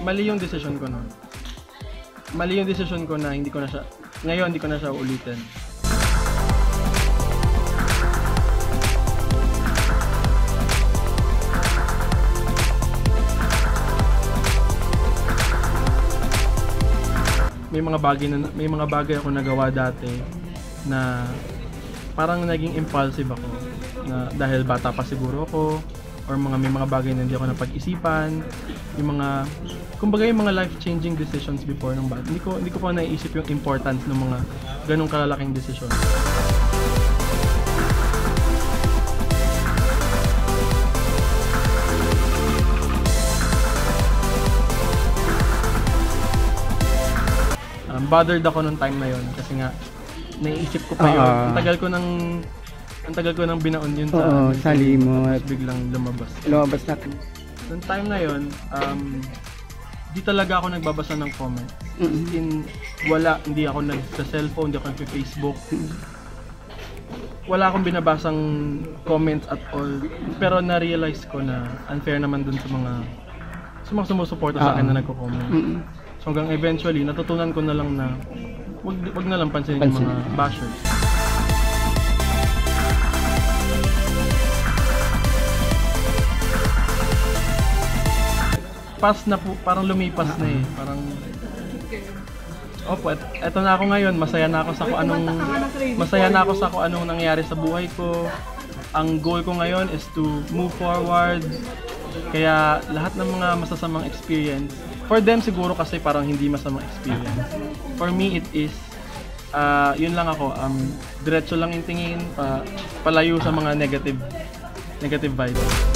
mali yung decision ko noon. Mali yung decision ko na hindi ko na siya, ngayon hindi ko na siya ulitin. may mga bagay na may mga bagay ako nagawa dati na parang naging impulsive ako na dahil bata pa siguro ako or mga may mga bagay na hindi ako napag-isipan yung mga kumbaga yung mga life-changing decisions before ng bata hindi ko hindi ko pa naiisip yung importance ng mga ganong kalalaking decision um, bothered ako nung time na yon kasi nga naiisip ko pa yun. Oo. Ang tagal ko nang ang tagal ko nang binaon yun sa Oo, ano, sa limot. tapos biglang lumabas. Lumabas na. Nung time na yon, um, di talaga ako nagbabasa ng comment. Mm. In, wala, hindi ako nag-cellphone, hindi ako nag-Facebook. Wala akong binabasang comments at all. Pero na-realize ko na unfair naman dun sa mga sa mga sumusuporta sa akin Oo. na nagko-comment. Mm. So hanggang eventually, natutunan ko na lang na wag, wag na lang pansinin yung Pansin. mga bashers. Pass na po, parang lumipas na eh. Parang Opo, et, eto na ako ngayon. Masaya na ako sa kung anong masaya na ako sa kung anong nangyari sa buhay ko. Ang goal ko ngayon is to move forward. Kaya lahat ng mga masasamang experience, for them siguro kasi parang hindi masamang experience. For me it is ah yun lang ako, um diretso lang yung tingin pa palayo sa mga negative negative vibes.